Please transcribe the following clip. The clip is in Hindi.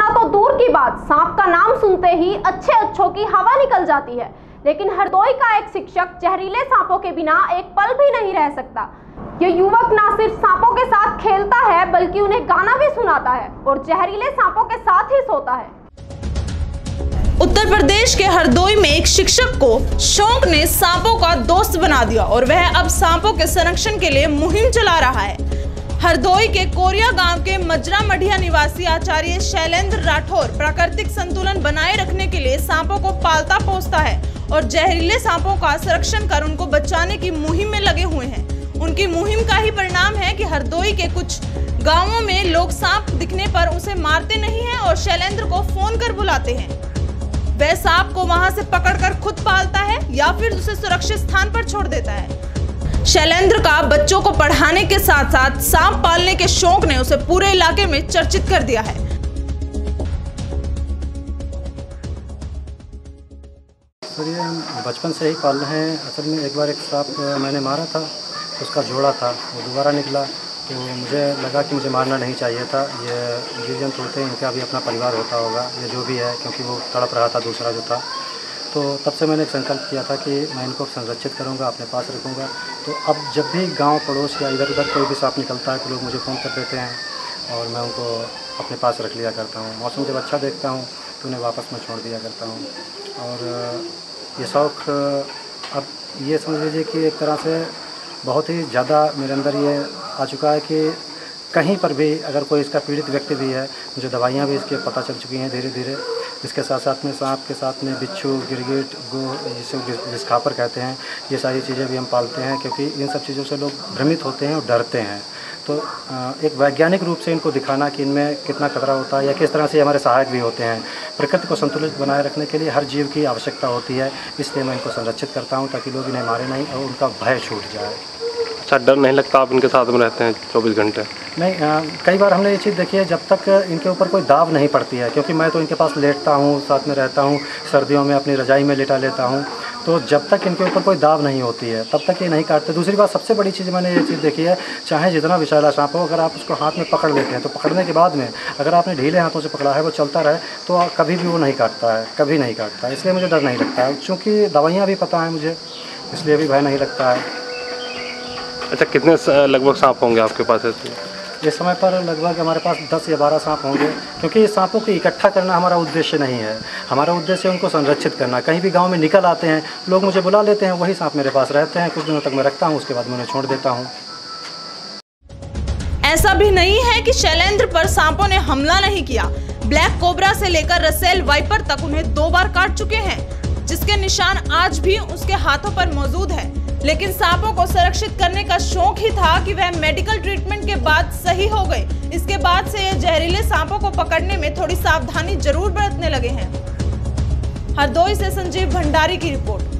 करना तो दूर की बात, सांप का नाम सुनते ही अच्छे अच्छों की हवा निकल जाती है। लेकिन हरदोई का एक शिक्षक जहरीले सांपों के बिना एक पल भी नहीं रह सकता। ये युवक ना सिर्फ़ सांपों के साथ खेलता है, बल्कि उन्हें गाना भी सुनाता है और जहरीले सांपों के साथ ही सोता है। उत्तर प्रदेश के हरदोई में एक शिक्षक को शौक ने सांपों का दोस्त बना दिया और वह अब सांपों के संरक्षण के लिए मुहिम चला रहा है। हरदोई के कोरिया गाँव के मजरा मढ़िया निवासी आचार्य शैलेंद्र राठौर प्राकृतिक संतुलन बनाए रखने के लिए सांपों को पालता पोसता है और जहरीले सांपों का संरक्षण कर उनको बचाने की मुहिम में लगे हुए हैं। उनकी मुहिम का ही परिणाम है कि हरदोई के कुछ गाँवों में लोग सांप दिखने पर उसे मारते नहीं हैं और शैलेंद्र को फ़ोन कर बुलाते हैं। वह सांप को वहाँ से पकड़कर खुद पालता है या फिर उसे सुरक्षित स्थान पर छोड़ देता है। शैलेंद्र का बच्चों को पढ़ाने के साथ साथ सांप पालने के शौक ने उसे पूरे इलाके में चर्चित कर दिया है। हम बचपन से ही पाल रहे हैं। असल में एक बार एक सांप मैंने मारा था, उसका जोड़ा था, वो दोबारा निकला तो मुझे लगा कि मुझे मारना नहीं चाहिए था। ये जीव जंतु होते हैं, इनका भी अपना परिवार होता होगा, ये जो भी है, क्योंकि वो तड़प रहा था, दूसरा जो था। तो तब से मैंने एक संकल्प किया था कि मैं इनको संरक्षित करूँगा, अपने पास रखूँगा। तो अब जब भी गाँव पड़ोस या इधर उधर कोई भी सांप निकलता है तो लोग मुझे फ़ोन कर देते हैं और मैं उनको अपने पास रख लिया करता हूँ। मौसम जब अच्छा देखता हूँ तो उन्हें वापस मैं छोड़ दिया करता हूँ। और ये शौक़, अब ये समझ लीजिए कि एक तरह से बहुत ही ज़्यादा मेरे अंदर ये आ चुका है कि कहीं पर भी अगर कोई इसका पीड़ित व्यक्ति भी है, मुझे दवाइयाँ भी इसके पता चल चुकी हैं धीरे धीरे इसके साथ साथ में सांप के साथ में बिच्छू, गिरगिट गो जिसे जिसखापर कहते हैं, ये सारी चीज़ें भी हम पालते हैं क्योंकि इन सब चीज़ों से लोग भ्रमित होते हैं और डरते हैं। तो एक वैज्ञानिक रूप से इनको दिखाना कि इनमें कितना खतरा होता है या किस तरह से हमारे सहायक भी होते हैं। प्रकृति को संतुलित बनाए रखने के लिए हर जीव की आवश्यकता होती है, इसलिए मैं इनको संरक्षित करता हूँ ताकि लोग इन्हें मारे नहीं और उनका भय छूट जाए। अच्छा डर नहीं लगता आप इनके साथ में रहते हैं चौबीस घंटे? नहीं आ, कई बार हमने ये चीज़ देखी है जब तक इनके ऊपर कोई दाव नहीं पड़ती है क्योंकि मैं तो इनके पास लेटता हूँ साथ में रहता हूँ सर्दियों में अपनी रजाई में लेटा लेता हूँ तो जब तक इनके ऊपर कोई दाव नहीं होती है तब तक ये नहीं काटते। दूसरी बात सबसे बड़ी चीज़ मैंने ये चीज़ देखी है चाहे जितना विशाला सांप हो अगर आप उसको हाथ में पकड़ लेते हैं तो पकड़ने के बाद में अगर आपने ढीले हाथों से पकड़ा है वो चलता रहे तो कभी भी वो नहीं काटता है कभी नहीं काटता इसलिए मुझे डर नहीं लगता है। चूँकि दवाइयाँ भी पता है मुझे इसलिए भी भय नहीं लगता है। अच्छा कितने लगभग सांप होंगे आपके पास ऐसे? इस समय पर लगभग हमारे पास 10 या 12 सांप होंगे, क्योंकि सांपों को इकट्ठा करना हमारा उद्देश्य नहीं है। हमारा उद्देश्य उनको संरक्षित करना। कहीं भी गाँव में निकल आते हैं, लोग मुझे बुला लेते हैं, वही सांप मेरे पास रहते हैं। कुछ दिनों तक मैं रखता हूँ, उसके बाद मैं उन्हें छोड़ देता हूँ। ऐसा भी नहीं है कि शैलेंद्र पर सांपों ने हमला नहीं किया। ब्लैक कोबरा से लेकर रसेल वाइपर तक उन्हें दो बार काट चुके हैं। जिसके निशान आज भी उसके हाथों पर मौजूद है। लेकिन सांपों को सुरक्षित करने का शौक ही था कि वह मेडिकल ट्रीटमेंट के बाद सही हो गए। इसके बाद से ये जहरीले सांपों को पकड़ने में थोड़ी सावधानी ज़रूर बरतने लगे हैं। हरदोई से संजीव भंडारी की रिपोर्ट।